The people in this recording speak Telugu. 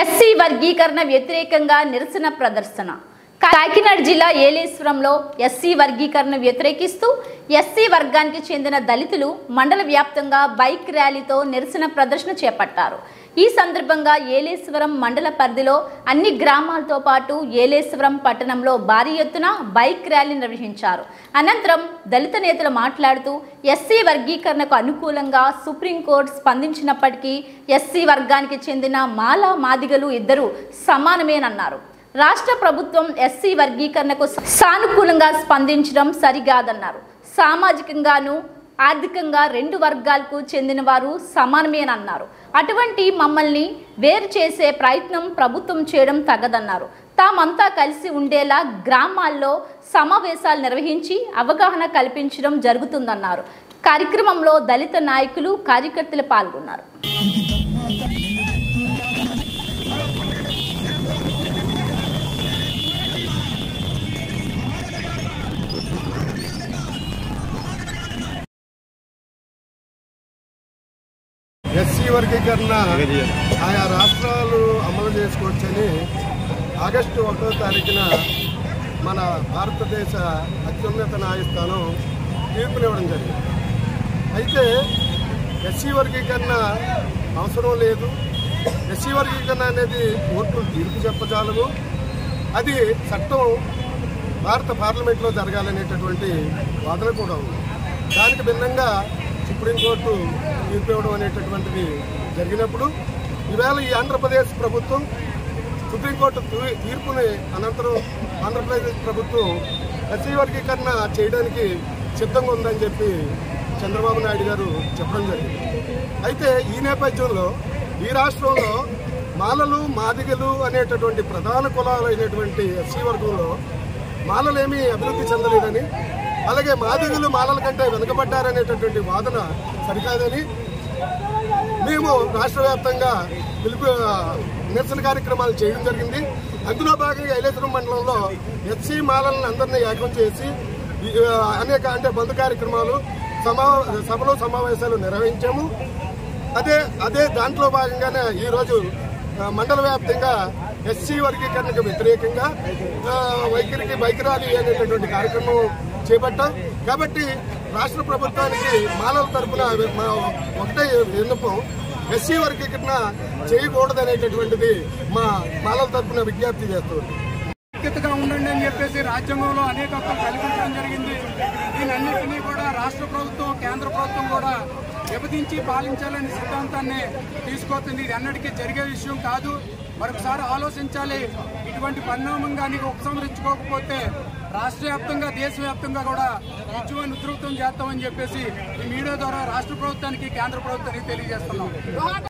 ఎస్సీ వర్గీకరణ వ్యతిరేకంగా నిరసన ప్రదర్శన. కాకినాడ జిల్లా ఏలేశ్వరంలో ఎస్సీ వర్గీకరణ వ్యతిరేకిస్తూ ఎస్సీ వర్గానికి చెందిన దళితులు మండల వ్యాప్తంగా బైక్ ర్యాలీతో నిరసన ప్రదర్శన చేపట్టారు. ఈ సందర్భంగా ఏలేశ్వరం మండల పరిధిలో అన్ని గ్రామాలతో పాటు ఏలేశ్వరం పట్టణంలో భారీ ఎత్తున బైక్ ర్యాలీ నిర్వహించారు. అనంతరం దళిత నేతలు మాట్లాడుతూ ఎస్సీ వర్గీకరణకు అనుకూలంగా సుప్రీంకోర్టు స్పందించినప్పటికీ ఎస్సీ వర్గానికి చెందిన మాలా మాదిగలు ఇద్దరు సమానమేనన్నారు. రాష్ట్ర ప్రభుత్వం ఎస్సీ వర్గీకరణకు సానుకూలంగా స్పందించడం సరికాదన్నారు సామాజికంగాను ఆర్థికంగా రెండు వర్గాలకు చెందిన వారు సమానమేనన్నారు. అటువంటి మమ్మల్ని వేరు చేసే ప్రయత్నం ప్రభుత్వం చేయడం తగదన్నారు. తామంతా కలిసి ఉండేలా గ్రామాల్లో సమావేశాలు నిర్వహించి అవగాహన కల్పించడం జరుగుతుందన్నారు. కార్యక్రమంలో దళిత నాయకులు కార్యకర్తలు పాల్గొన్నారు. ఎస్సీ వర్గీకరణ ఆయా రాష్ట్రాలు అమలు చేసుకోవచ్చని ఆగస్టు ఒకటో తారీఖున మన భారతదేశ అత్యున్నత న్యాయస్థానం తీర్పునివ్వడం జరిగింది. అయితే ఎస్సీ వర్గీకరణ అవసరం లేదు. ఎస్సీ వర్గీకరణ అనేది కోర్టు తీర్పు చెప్పజాలము అది చట్టం భారత పార్లమెంట్లో జరగాలనేటటువంటి వాదన కూడా ఉంది. దానికి భిన్నంగా సుప్రీంకోర్టు తీర్పు ఇవ్వడం అనేటటువంటిది జరిగినప్పుడు ఈవేళ ఈ ఆంధ్రప్రదేశ్ ప్రభుత్వం సుప్రీంకోర్టు తీర్పుని అనంతరం ఆంధ్రప్రదేశ్ ప్రభుత్వం ఎస్సీ వర్గీకరణ చేయడానికి సిద్ధంగా ఉందని చెప్పి చంద్రబాబు నాయుడు గారు చెప్పడం జరిగింది. అయితే ఈ నేపథ్యంలో ఈ రాష్ట్రంలో మాలలు మాదిగలు అనేటటువంటి ప్రధాన కులాలు అయినటువంటి ఎస్సీ వర్గంలో మాలలేమీ అభివృద్ధి చెందలేదని అలాగే మాదిగులు మాలల కంటే వెనుకబడ్డారనేటటువంటి వాదన సరికాదని మేము రాష్ట్ర వ్యాప్తంగా పిలుపు నిరసన కార్యక్రమాలు చేయడం జరిగింది. అందులో భాగంగా ఐలేశ్వరం మండలంలో ఎస్సీ మాలలను అందరినీ ఏకం చేసి అనేక అంటే బంధు కార్యక్రమాలు సమా సభలు సమావేశాలు నిర్వహించాము. అదే అదే దాంట్లో భాగంగానే ఈరోజు మండల వ్యాప్తంగా ఎస్సీ వర్గీకరణకు వ్యతిరేకంగా వైఖరికి బైక్ ర్యాలీ అనేటటువంటి కార్యక్రమం చేపట్టాం. కాబట్టి రాష్ట్ర ప్రభుత్వానికి మానవ తరపున మా ఒకటే విన్నపం ఎస్సీ వర్గీకరణ చేయకూడదనేటటువంటిది మా మానవ తరపున విజ్ఞప్తి చేస్తుంది. ఐక్యతగా ఉండండి అని చెప్పేసి రాజ్యాంగంలో అనేక కలిగించడం కల్పించడం జరిగింది. దీనన్నింటినీ కూడా రాష్ట్ర ప్రభుత్వం కేంద్ర ప్రభుత్వం కూడా విభజించి పాలించాలనే సిద్ధాంతాన్ని తీసుకొస్తుంది ఇది అన్నటికీ జరిగే విషయం కాదు. మరొకసారి ఆలోచించాలి. ఇటువంటి పరిణామం కానీ ఉపసంహరించుకోకపోతే రాష్ట్ర వ్యాప్తంగా దేశవ్యాప్తంగా కూడా ఉద్యమాన్ని ఉధృతం చేస్తామని చెప్పేసి ఈ మీడియా ద్వారా రాష్ట్ర ప్రభుత్వానికి కేంద్ర ప్రభుత్వానికి తెలియజేస్తున్నాం.